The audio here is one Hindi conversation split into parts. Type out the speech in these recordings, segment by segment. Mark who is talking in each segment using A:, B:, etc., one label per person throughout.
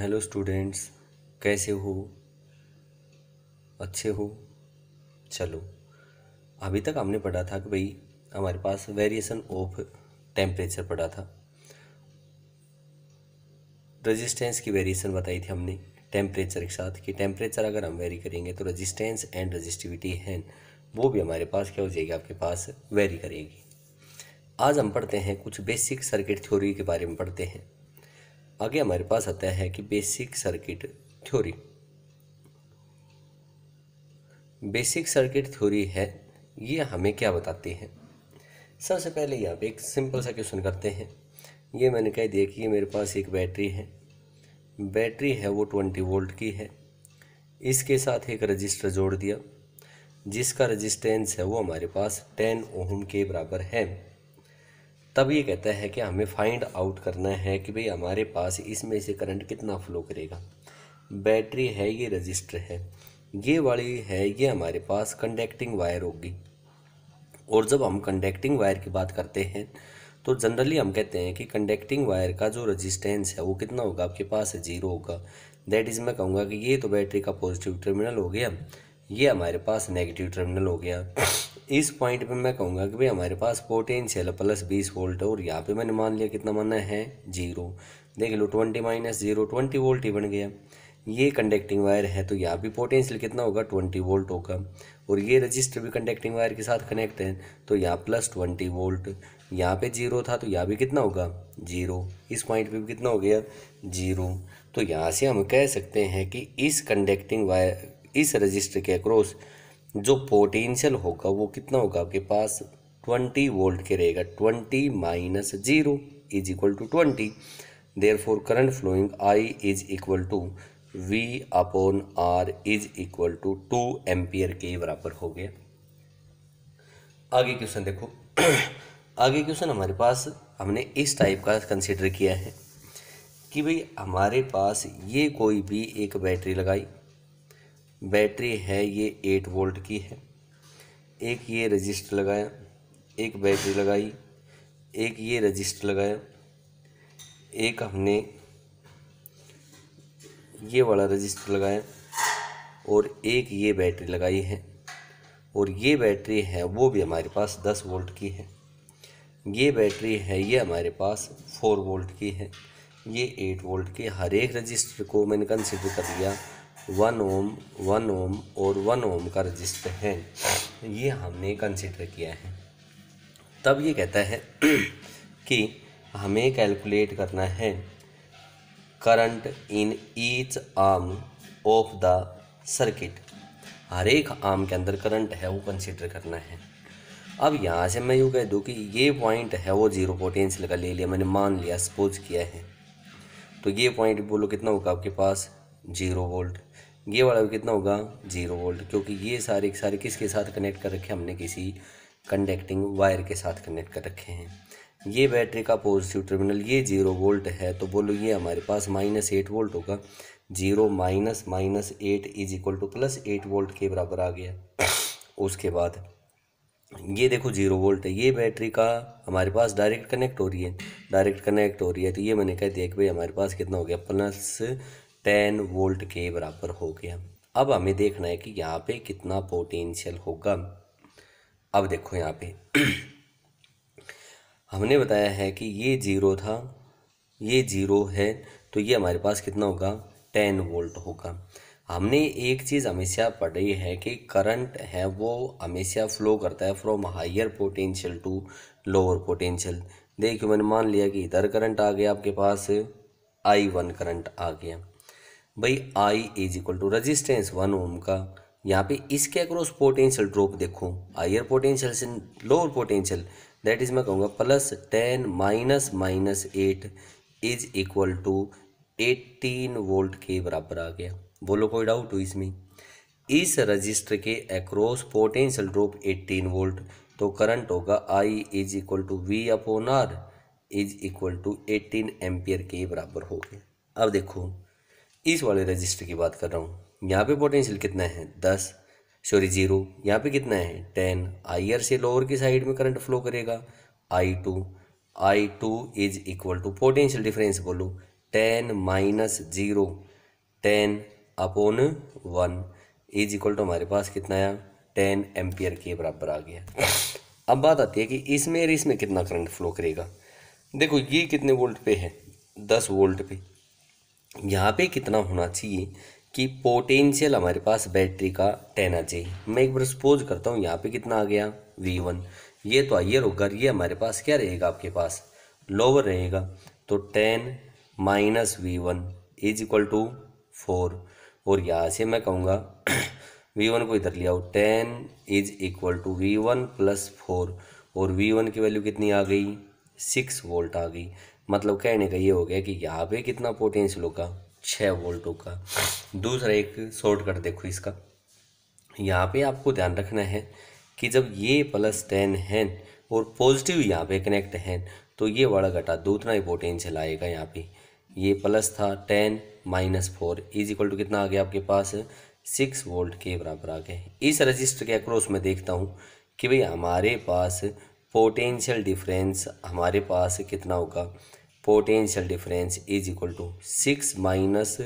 A: हेलो स्टूडेंट्स, कैसे हो? अच्छे हो? चलो, अभी तक हमने पढ़ा था कि भाई हमारे पास वेरिएशन ऑफ़ टेम्परेचर पढ़ा था। रेजिस्टेंस की वेरिएशन बताई थी हमने टेम्परेचर के साथ कि टेम्परेचर अगर हम वेरी करेंगे तो रेजिस्टेंस एंड रजिस्टिविटी है। वो भी हमारे पास क्या हो जाएगी? आपके पास वेरी करेगी। आज हम पढ़ते हैं कुछ बेसिक सर्किट थ्योरी के बारे में पढ़ते हैं। आगे हमारे पास आता है कि basic circuit theory. Basic circuit theory है, ये हमें क्या बताती है? सबसे पहले यहाँ पे एक सिंपल सा क्वेश्चन करते हैं। ये मैंने कह दिया कि मेरे पास एक बैटरी है। बैटरी है वो ट्वेंटी वोल्ट की है। इसके साथ एक रजिस्टर जोड़ दिया। जिसका रजिस्टेंस है वो हमारे पास टेन ओम के बराबर है। तब ये कहता है कि हमें फाइंड आउट करना है कि भाई हमारे पास इसमें से करंट कितना फ्लो करेगा। बैटरी है, ये रजिस्टर है। ये वाली है, ये हमारे पास कंडक्टिंग वायर होगी। और जब हम कंडक्टिंग वायर की बात करते हैं तो जनरली हम कहते हैं कि कंडक्टिंग वायर का जो रजिस्टेंस है, वो कितना होगा? आपके पास ज़ीरो होगा। दैट इज़ मैं कहूँगा कि ये तो बैटरी का पॉजिटिव टर्मिनल हो गया। ये हमारे पास नेगेटिव टर्मिनल हो गया। इस पॉइंट पे मैं कहूँगा कि भाई हमारे पास पोटेंशियल प्लस बीस वोल्ट और यहाँ पे मैंने मान लिया कितना मानना है? ज़ीरो देख लो twenty minus zero twenty volt ही बन गया। ये कंडक्टिंग वायर है तो यहाँ भी पोटेंशियल कितना होगा? ट्वेंटी वोल्ट होगा। और ये रजिस्टर भी कंडक्टिंग वायर के साथ कनेक्ट है तो यहाँ प्लस ट्वेंटी वोल्ट यहाँ पे ज़ीरो था तो यहाँ भी कितना होगा? ज़ीरो इस पॉइंट पे भी कितना हो गया? ज़ीरो तो यहाँ से हम कह सकते हैं कि इस कंडक्टिंग वायर इस रजिस्टर के अक्रॉस जो पोटेंशियल होगा वो कितना होगा? आपके पास ट्वेंटी वोल्ट के रहेगा। Twenty minus zero is equal to twenty therefore current flowing I is equal to V upon R is equal to two ampere के बराबर हो गया। आगे क्वेश्चन देखो। आगे क्वेश्चन हमारे पास, हमने इस टाइप का कंसिडर किया है कि भाई हमारे पास ये कोई भी एक बैटरी लगाई बैटरी है ये एट वोल्ट की है। एक ये रजिस्टर लगाया, एक बैटरी लगाई, एक ये रजिस्टर लगाया, एक हमने ये वाला रजिस्टर लगाया और एक ये बैटरी लगाई है और ये बैटरी है, वो भी हमारे पास दस वोल्ट की है। ये बैटरी है, ये हमारे पास फोर वोल्ट की है। ये एट वोल्ट की हर एक रजिस्टर को मैंने कंसिडर कर लिया वन ओम वन ओम और वन ओम का रजिस्टर है। ये हमने कंसिडर किया है। तब ये कहता है कि हमें कैलकुलेट करना है। Current in each arm of the circuit हर एक आर्म के अंदर करंट है, वो कंसिडर करना है। अब यहाँ से मैं यूँ कह दूँ कि ये पॉइंट है, वो ज़ीरो पोटेंशियल का ले लिया, मैंने मान लिया सपोज़ किया है। तो ये पॉइंट बोलो कितना होगा आपके पास? ज़ीरो वोल्ट ये वाला भी कितना होगा? ज़ीरो वोल्ट क्योंकि ये सारे सारे किसके साथ कनेक्ट कर रखे हमने किसी कंडक्टिंग वायर के साथ कनेक्ट कर रखे हैं। ये बैटरी का पॉजिटिव टर्मिनल ये ज़ीरो वोल्ट है तो बोलो ये हमारे पास माइनस एट वोल्ट होगा। Zero minus minus eight is equal to plus eight volt के बराबर आ गया। उसके बाद ये देखो ज़ीरो वोल्ट है। ये बैटरी का हमारे पास डायरेक्ट कनेक्ट हो रही है। डायरेक्ट कनेक्ट हो रही है तो ये मैंने कह दिया कि भाई हमारे पास कितना हो गया? प्लस टेन वोल्ट के बराबर हो गया। अब हमें देखना है कि यहाँ पे कितना पोटेंशियल होगा। अब देखो यहाँ पे। हमने बताया है कि ये ज़ीरो था, ये ज़ीरो है तो ये हमारे पास कितना होगा? टेन वोल्ट होगा। हमने एक चीज़ हमेशा पढ़ी है कि करंट है वो हमेशा फ्लो करता है from higher potential to lower potential देखिए, मैंने मान लिया कि इधर करंट आ गया आपके पास आई वन करंट आ गया। भाई I is equal to resistance one ohm का। यहाँ पे इसके अक्रॉस पोटेंशियल ड्रॉप देखो। हायर पोटेंशियल से लोअर पोटेंशियल दैट इज़ मैं कहूँगा plus ten minus minus eight is equal to eighteen volt के बराबर आ गया। बोलो कोई डाउट हो इसमें? इस रजिस्टर के across potential drop eighteen volt तो करंट होगा I is equal to V upon R is equal to eighteen ampere के बराबर हो गया। अब देखो इस वाले रजिस्टर की बात कर रहा हूँ। यहाँ पे पोटेंशियल कितना है? दस। सॉरी ज़ीरो यहाँ पे कितना है? टेन आई आर से लोअर की साइड में करंट फ्लो करेगा। I two I two is equal to potential difference बोलो। Ten minus zero ten upon one is equal to हमारे पास कितना आया? टेन एम्पियर के बराबर आ गया। अब बात आती है कि इसमें और इसमें कितना करंट फ्लो करेगा। देखो, ये कितने वोल्ट पे है? दस वोल्ट पे। यहाँ पे कितना होना चाहिए कि पोटेंशियल हमारे पास बैटरी का टेन आ चाहिए मैं एक बार सपोज़ करता हूँ यहाँ पे कितना आ गया? वी वन ये तो आइए होगा ये हमारे पास क्या रहेगा आपके पास? लोअर रहेगा। तो ten minus V one is equal to four और यहाँ से मैं कहूँगा वी वन को इधर लिया ten is equal to V one plus four और वी वन की वैल्यू कितनी आ गई? सिक्स वोल्ट आ गई। मतलब कहने का ये हो गया कि यहाँ पे कितना पोटेंशियल होगा? छः वोल्ट होगा। दूसरा एक शॉर्टकट देखो इसका। यहाँ पे आपको ध्यान रखना है कि जब ये प्लस टेन है और पॉजिटिव यहाँ पे कनेक्ट है तो ये वाला घटा दो उतना ही पोटेंशियल आएगा यहाँ पे। ये प्लस था ten minus four is equal to कितना आ गया आपके पास? सिक्स वोल्ट के बराबर आ गए इस रजिस्टर के अक्रॉस में देखता हूँ कि भाई हमारे पास पोटेंशियल डिफरेंस हमारे पास कितना होगा? Potential difference is equal to six minus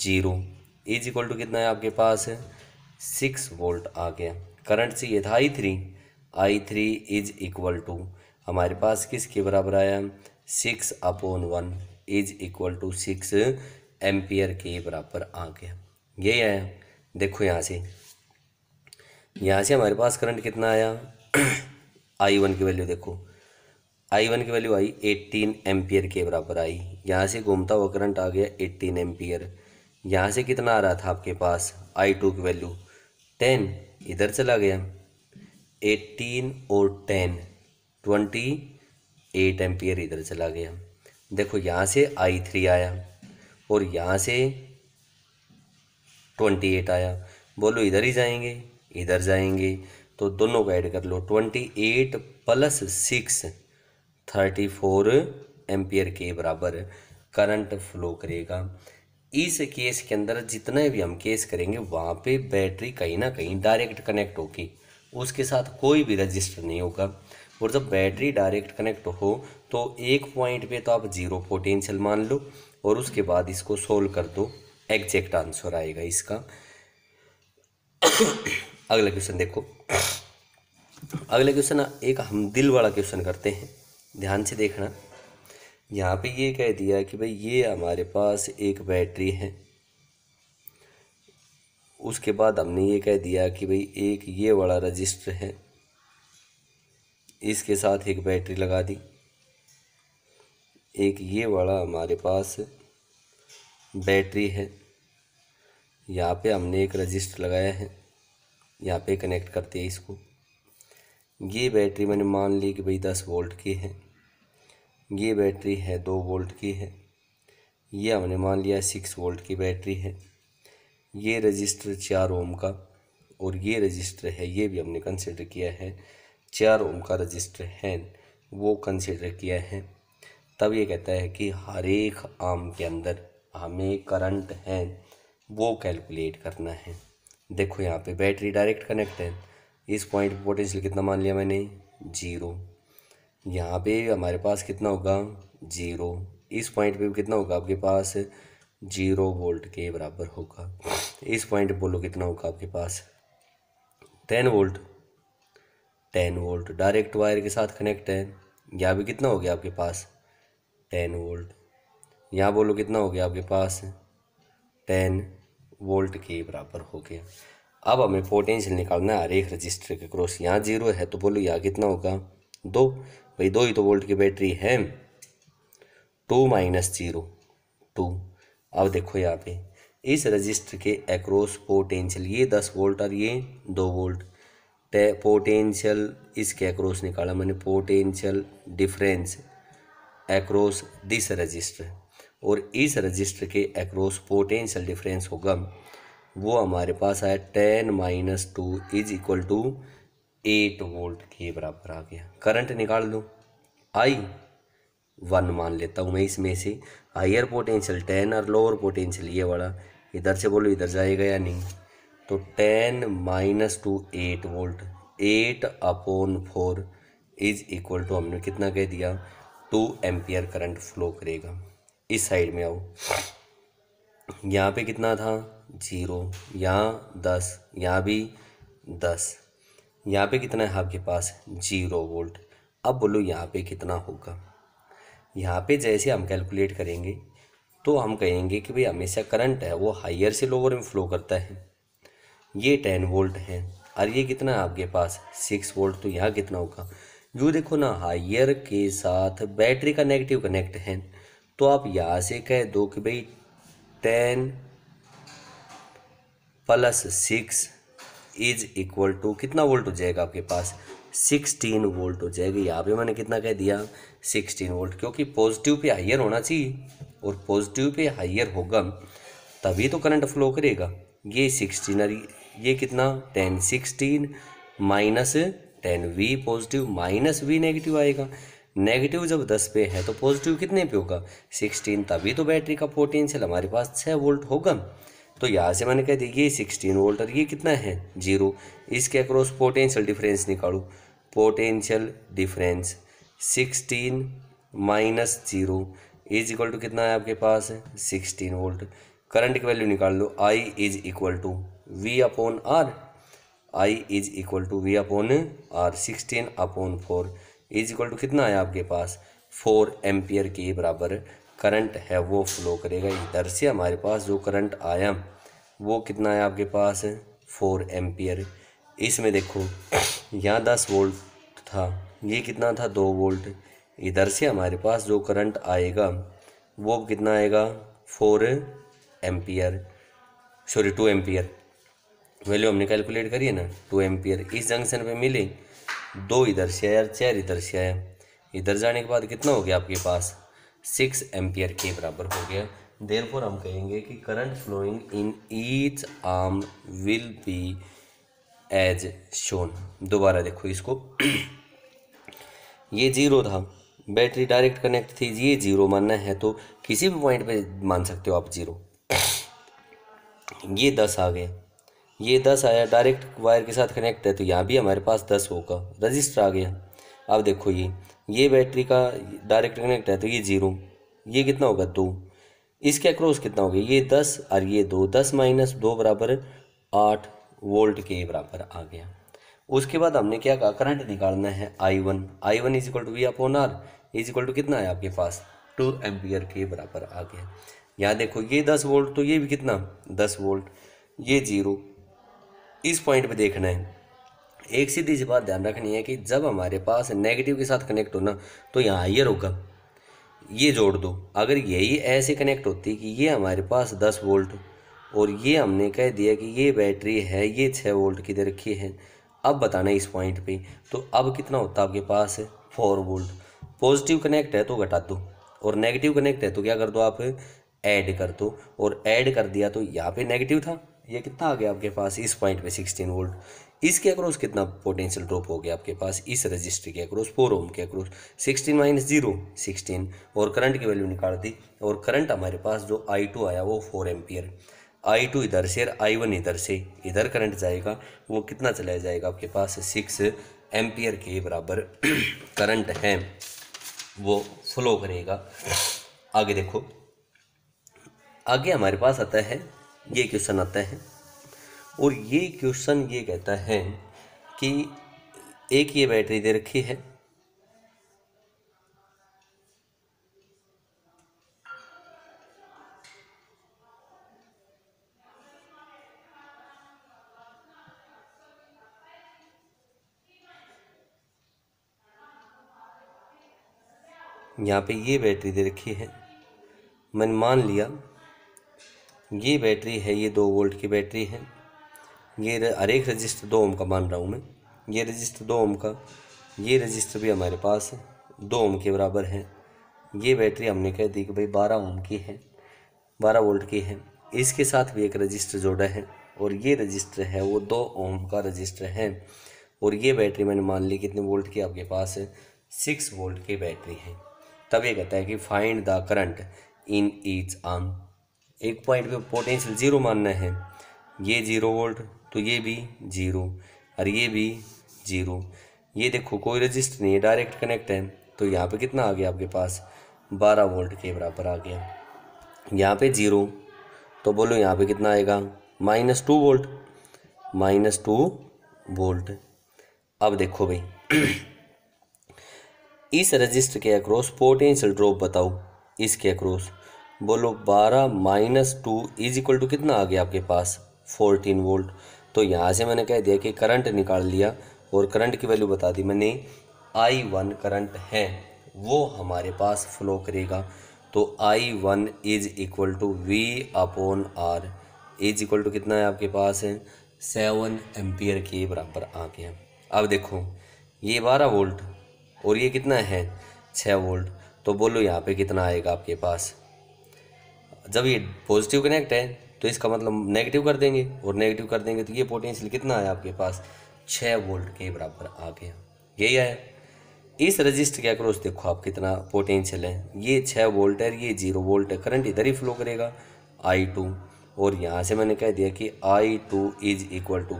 A: zero is equal to कितना है आपके पास? सिक्स वोल्ट आ गया। करंट से ये था I three I three is equal to हमारे पास किसके बराबर आया? Six upon one is equal to six ampere के बराबर आ गया। ये आया देखो यहाँ से। यहाँ से हमारे पास करंट कितना आया? आई वन की वैल्यू देखो। आई वन की वैल्यू आई एट्टीन एम्पियर के बराबर आई। यहाँ से घूमता हुआ करंट आ गया एट्टीन एम्पियर यहाँ से कितना आ रहा था आपके पास? आई टू की वैल्यू टेन इधर चला गया। एट्टीन और टेन ट्वेंटी एट एम्पियर इधर चला गया। देखो, यहाँ से आई थ्री आया और यहाँ से ट्वेंटी एट आया। बोलो, इधर ही जाएँगे, इधर जाएँगे। तो दोनों को ऐड कर लो। Twenty eight plus six thirty four ampere के बराबर करंट फ्लो करेगा। इस केस के अंदर जितने भी हम केस करेंगे, वहाँ पे बैटरी कहीं ना कहीं डायरेक्ट कनेक्ट होगी। उसके साथ कोई भी रजिस्टर नहीं होगा। और जब बैटरी डायरेक्ट कनेक्ट हो तो एक पॉइंट पे तो आप ज़ीरो पोटेंशियल मान लो और उसके बाद इसको सोल्व कर दो। एग्जैक्ट आंसर आएगा इसका। अगला क्वेश्चन देखो। अगला क्वेश्चन एक हम दिल वाला क्वेश्चन करते हैं। ध्यान से देखना। यहाँ पे ये कह दिया कि भाई ये हमारे पास एक बैटरी है। उसके बाद हमने ये कह दिया कि भाई एक ये वाला रजिस्टर है। इसके साथ एक बैटरी लगा दी। एक ये वाला हमारे पास बैटरी है। यहाँ पे हमने एक रजिस्टर लगाया है। यहाँ पे कनेक्ट करते हैं इसको। ये बैटरी मैंने मान ली कि भाई दस वोल्ट की है। ये बैटरी है दो वोल्ट की है। ये हमने मान लिया सिक्स वोल्ट की बैटरी है। ये रजिस्टर चार ओम का और ये रजिस्टर है, ये भी हमने कंसिडर किया है। चार ओम का रजिस्टर है, वो कंसिडर किया है। तब ये कहता है कि हर एक आम के अंदर हमें करंट है, वो कैलकुलेट करना है। देखो यहाँ पे बैटरी डायरेक्ट कनेक्ट है। इस पॉइंट पोटेंशियल कितना मान लिया मैंने? ज़ीरो यहाँ पे हमारे पास कितना होगा? ज़ीरो इस पॉइंट पे भी कितना होगा? आपके पास ज़ीरो वोल्ट के बराबर होगा। इस पॉइंट बोलो कितना होगा आपके पास? Ten volt ten volt direct wire के साथ कनेक्ट है। यहाँ भी कितना हो गया आपके पास? टेन वोल्ट यहाँ बोलो कितना हो गया आपके पास? टेन वोल्ट के बराबर हो गया। अब हमें पोटेंशियल निकालना है। हर एक रजिस्टर के क्रॉस यहाँ ज़ीरो है तो बोलो यहाँ कितना होगा? दो। भाई दो ही तो वोल्ट की बैटरी है। Two minus zero, two. अब देखो यहाँ पे, इस रजिस्टर के अक्रॉस पोटेंशियल ये दस वोल्ट और ये दो वोल्ट। पोटेंशियल इसके अक्रॉस निकाला मैंने potential difference across this resistor और इस रजिस्टर के अक्रॉस पोटेंशियल डिफरेंस होगा। वो हमारे पास आया ten minus two is equal to eight volt के बराबर आ गया। करंट निकाल दो आई वन मान लेता हूँ मैं इसमें से। हायर पोटेंशियल, टेन और लोअर पोटेंशियल, ये वाला। इधर से बोलो, इधर जाएगा या नहीं? तो ten minus two eight volt. Eight upon four is equal to, हमने कितना कह दिया? टू एम्पियर करंट फ्लो करेगा। इस साइड में आओ। यहाँ पे कितना था? ज़ीरो। यहाँ दस। यहाँ भी दस। यहाँ पे कितना है आपके पास? Zero volt. अब बोलो यहाँ पे कितना होगा? यहाँ पे जैसे हम कैलकुलेट करेंगे तो हम कहेंगे कि भाई हमेशा करंट है, वो हाइयर से लोअर में फ्लो करता है। ये टेन वोल्ट है, और ये कितना है आपके पास? सिक्स वोल्ट तो यहाँ कितना होगा? जो देखो ना हाइयर के साथ बैटरी का नेगेटिव कनेक्ट है। तो आप यहाँ से कह दो कि भाई ten plus six is equal to कितना वोल्ट हो जाएगा आपके पास? सिक्सटीन वोल्ट हो जाएगा। यहाँ पे मैंने कितना कह दिया? सिक्सटीन वोल्ट क्योंकि पॉजिटिव पे हाइयर होना चाहिए और पॉजिटिव पे हाइयर होगा, तभी तो करंट फ्लो करेगा। ये सिक्सटीन और ये कितना? Ten sixteen minus ten V positive minus V negative आएगा। नेगेटिव जब दस पे है तो पॉजिटिव कितने पे होगा? सिक्सटीन तभी तो बैटरी का पोटेंशियल हमारे पास छः वोल्ट होगा। तो यहाँ से मैंने कह दिया, ये सिक्सटीन वोल्ट और ये कितना है? ज़ीरो इसके अक्रॉस पोटेंशियल डिफरेंस निकालू। Potential difference sixteen minus zero is equal to कितना है आपके पास? सिक्सटीन वोल्ट करंट की वैल्यू निकाल लो। I is equal to V upon R I is equal to V upon R sixteen upon four is equal to कितना है आपके पास? फोर एम्पियर के बराबर करंट है, वो फ्लो करेगा। इधर से हमारे पास जो करंट आया, वो कितना है आपके पास? Four ampere. इसमें देखो, यहाँ दस वोल्ट था, ये कितना था? दो वोल्ट। इधर से हमारे पास जो करंट आएगा, वो कितना आएगा? Four ampere. Sorry, two ampere. Value हमने कैलकुलेट करी है ना? Two ampere. इस जंक्शन पे मिले, दो इधर से आया चार इधर से आया। इधर जाने के बाद कितना हो गया आपके पास? सिक्स एम्पियर के बराबर हो गया। देर हम कहेंगे कि current flowing in each arm will be as shown दोबारा देखो इसको। ये ज़ीरो था। बैटरी डायरेक्ट कनेक्ट थी। ये ज़ीरो मानना है तो किसी भी पॉइंट पे मान सकते हो आप ज़ीरो ये दस आ गया। ये दस आया। डायरेक्ट वायर के साथ कनेक्ट है तो यहाँ भी हमारे पास दस होगा। रजिस्टर आ गया। अब देखो ये। ये बैटरी का डायरेक्ट कनेक्ट है तो ये ज़ीरो। ये कितना होगा? दो। इसके अक्रॉस कितना हो गया ये दस और ये दो। दस माइनस दो बराबर आठ वोल्ट के बराबर आ गया। उसके बाद हमने क्या कहा? करंट निकालना है I one I one is equal to V upon R is equal to कितना है आपके पास? टू एम्पियर के बराबर आ गया। यहाँ देखो, ये दस वोल्ट तो ये भी कितना? दस वोल्ट ये ज़ीरो। इस पॉइंट पे देखना है। एक सीधी सी बात ध्यान रखनी है कि जब हमारे पास नेगेटिव के साथ कनेक्ट होना तो यहाँ हाइयर होगा ये जोड़ दो। अगर यही ऐसे कनेक्ट होती कि ये हमारे पास दस वोल्ट और ये हमने कह दिया कि ये बैटरी है, ये छः वोल्ट की दे रखी है, अब बताना इस पॉइंट पे तो अब कितना होता आपके पास? फोर वोल्ट पॉजिटिव कनेक्ट है तो घटा दो और नेगेटिव कनेक्ट है तो क्या कर दो आप? ऐड कर दो और ऐड कर दिया तो यहाँ पे नेगेटिव था। ये कितना आ गया आपके पास? इस पॉइंट पे सिक्सटीन वोल्ट इसके अक्रॉस कितना पोटेंशियल ड्रॉप हो गया आपके पास? इस रजिस्टर के अक्रॉस फोर ओम के across sixteen minus zero sixteen और करंट की वैल्यू निकाल दी। और करंट हमारे पास जो आई टू आया, वो फोर एम्पियर आई टू इधर से और आई वन इधर से। इधर करंट जाएगा, वो कितना चला जाएगा आपके पास? सिक्स एम्पियर के बराबर करंट है। वो फ्लो करेगा। आगे देखो। आगे हमारे पास आता है, ये क्वेश्चन आता है। और ये क्वेश्चन ये कहता है कि एक ये बैटरी दे रखी है। यहाँ पे ये बैटरी दे रखी है। मैंने मान लिया, ये बैटरी है, ये दो वोल्ट की बैटरी है। ये हर एक रजिस्टर दो ओम का मान रहा हूँ मैं। ये रजिस्टर दो ओम का, ये रजिस्टर भी हमारे पास दो ओम के बराबर है। ये बैटरी हमने कह दी कि भाई बारह ओम की है, बारह वोल्ट की है। इसके साथ भी एक रजिस्टर जोड़ा है और ये रजिस्टर है, वो दो ओम का रजिस्टर है। और ये बैटरी मैंने मान ली कितने वोल्ट की, आपके पास है सिक्स वोल्ट की बैटरी है। तब ये कहता है कि find the current in each arm एक पॉइंट पे पोटेंशियल ज़ीरो मानना है। ये ज़ीरो वोल्ट तो ये भी ज़ीरो और ये भी ज़ीरो। ये देखो, कोई रजिस्टर नहीं है डायरेक्ट कनेक्ट है। तो यहाँ पे कितना आ गया आपके पास? बारह वोल्ट के बराबर आ गया। यहाँ पे ज़ीरो। तो बोलो यहाँ पे कितना आएगा? Minus two volt minus two volt अब देखो भाई। इस रजिस्टर के अक्रॉस पोटेंशियल ड्रॉप बताओ। इसके अक्रॉस बोलो बारह minus two is equal to कितना आ गया आपके पास? फोर्टीन वोल्ट तो यहाँ से मैंने कह दिया कि करंट निकाल लिया और करंट की वैल्यू बता दी मैंने आई वन करंट है, वो हमारे पास फ्लो करेगा। तो I one is equal to V upon R is equal to कितना है आपके पास? है सेवन एम्पियर के बराबर आ गया। अब देखो, ये बारह वोल्ट और ये कितना है? छः वोल्ट तो बोलो यहाँ पे कितना आएगा आपके पास? जब ये पॉजिटिव कनेक्ट है तो इसका मतलब नेगेटिव कर देंगे और नेगेटिव कर देंगे तो ये पोटेंशियल कितना है आपके पास? छः वोल्ट के बराबर आ गया। यही आया इस रजिस्टर के अक्रॉस देखो आप कितना पोटेंशियल है। ये छः वोल्ट है, ये ज़ीरो वोल्ट है। करंट इधर ही फ्लो करेगा आई टू और यहाँ से मैंने कह दिया कि I two is equal to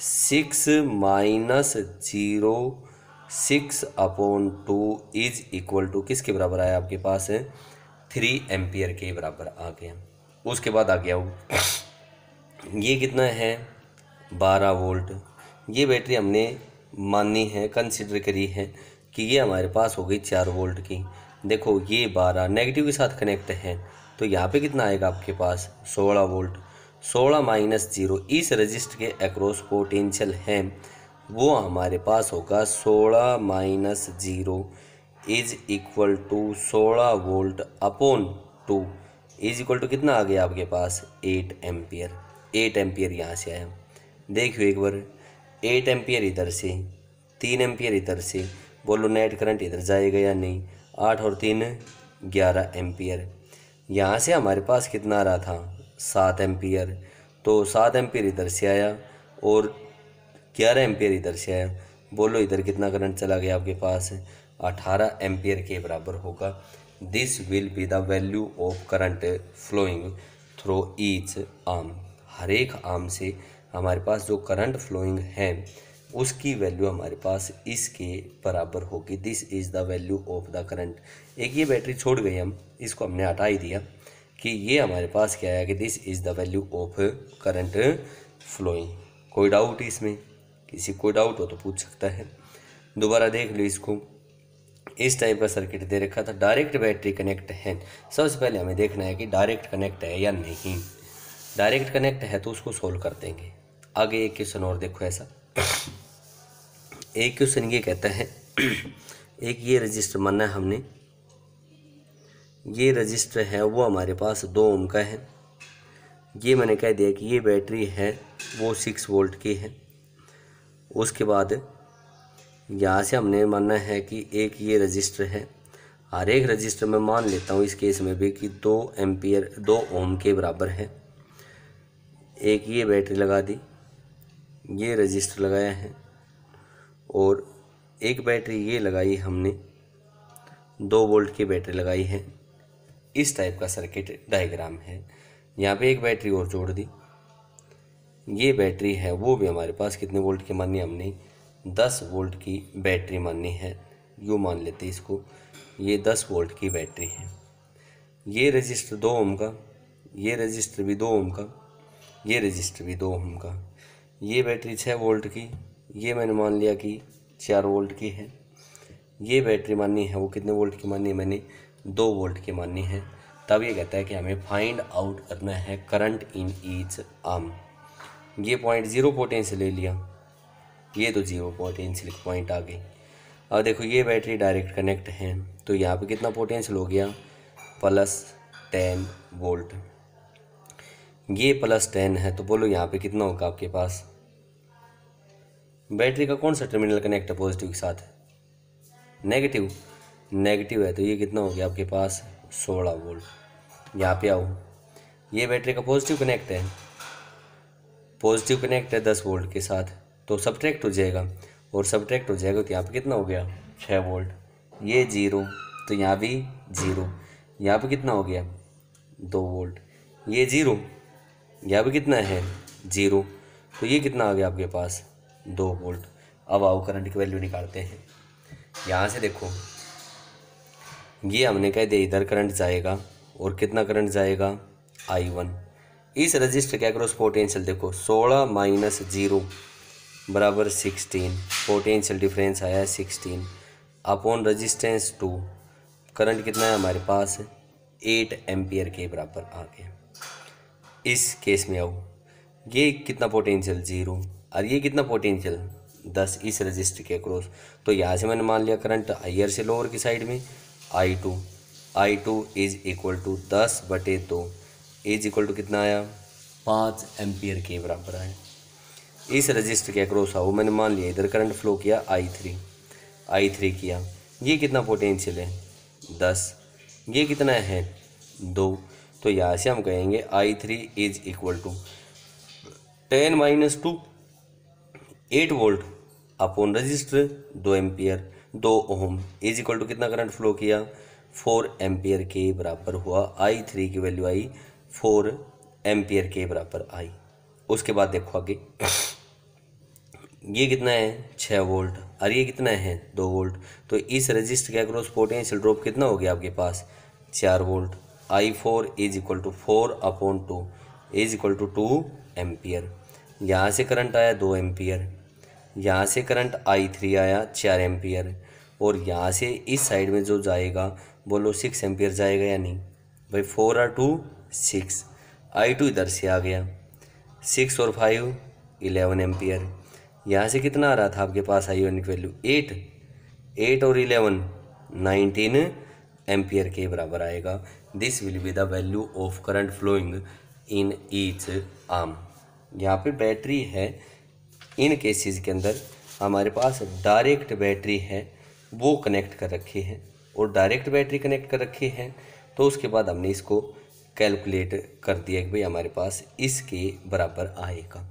A: six minus zero six upon two is equal to किसके बराबर आया आपके पास? थ्री एम्पियर के बराबर आ गया। उसके बाद आ गया वो। ये कितना है? बारह वोल्ट। ये बैटरी हमने मानी है कंसिडर करी है कि ये हमारे पास हो गई चार वोल्ट की। देखो, ये बारह नेगेटिव के साथ कनेक्ट है। तो यहाँ पे कितना आएगा आपके पास? सोलह वोल्ट। सोलह माइनस ज़ीरो इस रजिस्टर के अक्रॉस पोटेंशियल है। वो हमारे पास होगा सोलह minus zero is equal to सोलह volt upon two. Is equal to कितना आ गया आपके पास? एट एम्पियर एट एम्पियर यहाँ से आया। देखियो एक बार। एट एम्पियर इधर से, तीन एम्पियर इधर से। बोलो नेट करंट इधर जाएगा या नहीं? आठ और तीन, ग्यारह एम्पियर यहाँ से हमारे पास कितना आ रहा था? सात एम्पियर तो सात एम्पियर इधर से आया और ग्यारह एम्पियर इधर से आया। बोलो इधर कितना करंट चला गया आपके पास? अठारह एम्पियर के बराबर होगा। This will be the value of current flowing through each arm हर एक आर्म से हमारे पास जो करंट फ्लोइंग है, उसकी वैल्यू हमारे पास इसके बराबर होगी। This is the value of the current एक ये बैटरी छोड़ गई हम, इसको हमने हटा ही दिया कि ये हमारे पास क्या है कि this is the value of current flowing कोई डाउट इसमें? किसी को डाउट हो तो पूछ सकता है। दोबारा देख लो इसको। इस टाइप का सर्किट दे रखा था। डायरेक्ट बैटरी कनेक्ट है। सबसे पहले हमें देखना है कि डायरेक्ट कनेक्ट है या नहीं। डायरेक्ट कनेक्ट है तो उसको सोल्व कर देंगे। आगे एक क्वेश्चन और देखो ऐसा। एक क्वेश्चन ये कहता है, एक ये रजिस्टर मानना है हमने। ये रजिस्टर है, वो हमारे पास दो ओम का है। ये मैंने कह दिया कि ये बैटरी है, वो सिक्स वोल्ट की है। उसके बाद यहाँ से हमने मानना है कि एक ये रजिस्टर है। हर एक रजिस्टर में मान लेता हूँ इस केस में भी कि दो एम्पियर, दो ओम के बराबर है। एक ये बैटरी लगा दी, ये रजिस्टर लगाया है। और एक बैटरी ये लगाई हमने, दो वोल्ट की बैटरी लगाई है। इस टाइप का सर्किट डायग्राम है। यहाँ पे एक बैटरी और जोड़ दी। ये बैटरी है, वो भी हमारे पास कितने वोल्ट की माननी हमने दस वोल्ट की बैटरी माननी है, यूँ मान लेते इसको। ये दस वोल्ट की बैटरी है। ये रजिस्टर दो ओम का, ये रजिस्टर भी दो ओम का, ये रजिस्टर भी दो ओम का। ये बैटरी छः वोल्ट की, ये मैंने मान लिया कि चार वोल्ट की है। ये बैटरी माननी है, वो कितने वोल्ट की माननी है? मैंने दो वोल्ट की माननी है। तब ये कहता है कि हमें फाइंड आउट करना है करंट इन ईच आर्म ये पॉइंट ज़ीरो पोटेंशियल ले लिया। ये तो ज़ीरो पोटेंशियल पॉइंट आ गई। अब देखो, ये बैटरी डायरेक्ट कनेक्ट है तो यहाँ पे कितना पोटेंशियल हो गया? प्लस टेन वोल्ट ये प्लस टेन है तो बोलो यहाँ पे कितना होगा आपके पास? बैटरी का कौन सा टर्मिनल कनेक्ट है पॉजिटिव के साथ? नेगेटिव नेगेटिव है तो ये कितना हो गया आपके पास? सोलह वोल्ट यहाँ पे आओ। ये बैटरी का पॉजिटिव कनेक्ट है। पॉजिटिव कनेक्ट है दस वोल्ट के साथ। तो सब्ट्रैक्ट हो जाएगा। और सब्ट्रैक्ट हो जाएगा तो यहाँ पे कितना हो गया? छः वोल्ट ये ज़ीरो तो यहाँ भी ज़ीरो यहाँ पे कितना हो गया? दो वोल्ट ये ज़ीरो यहाँ पे कितना है? ज़ीरो तो ये कितना आ गया आपके पास? दो वोल्ट अब आओ करंट की वैल्यू निकालते हैं। यहाँ से देखो। ये हमने कह दिया इधर करंट जाएगा और कितना करंट जाएगा? आई वन इस रजिस्टर के अक्रॉस पोटेंशियल देखो, सोलह माइनस ज़ीरो बराबर सिक्सटीन पोटेंशियल डिफरेंस आया है sixteen upon resistance two current कितना है हमारे पास? एट एम्पियर के बराबर आ गया. इस केस में आओ. ये कितना पोटेंशियल ज़ीरो और ये कितना पोटेंशियल दस इस रजिस्टर के अक्रॉस तो यहाँ से मैंने मान लिया करंट हाइयर से लोअर की साइड में. I two I two is equal to दस बटे दो. इज़ इक्वल टू कितना आया? पाँच एम्पियर के बराबर आया. इस रजिस्टर के अक्रॉस आओ, मैंने मान लिया इधर करंट फ्लो किया आई थ्री आई थ्री किया। ये कितना पोटेंशियल है? दस। ये कितना है? दो। तो यहाँ से हम कहेंगे I three is equal to ten minus two eight volt upon register, दो एम्पियर दो ओम इज़ इक्वल टू कितना करंट फ्लो किया? फोर एम्पियर के बराबर हुआ। आई थ्री की वैल्यू आई फोर एम्पियर के बराबर आई। उसके बाद देखो आगे। ये कितना है? छः वोल्ट और ये कितना है? दो वोल्ट तो इस रजिस्टर के अक्रॉस पोटेंशियल ड्रॉप कितना हो गया आपके पास? चार volt I four is equal to four upon two is equal to two ampere यहाँ से करंट आया दो एम्पियर यहाँ से करंट आई थ्री आया चार एम्पियर और यहाँ से इस साइड में जो जाएगा, बोलो सिक्स एम्पियर जाएगा या नहीं? भाई four R two six I two इधर से आ गया। सिक्स और फाइव इलेवन एम्पियर यहाँ से कितना आ रहा था आपके पास आई की वैल्यू? एट। एट और इलेवन, नाइनटीन एम्पियर के बराबर आएगा। This will be the value of current flowing in each arm यहाँ पे बैटरी है। इन केसेस के अंदर हमारे पास डायरेक्ट बैटरी है। वो कनेक्ट कर रखी है। और डायरेक्ट बैटरी कनेक्ट कर रखी है तो उसके बाद हमने इसको कैलकुलेट कर दिया कि भाई हमारे पास इसके बराबर आएगा।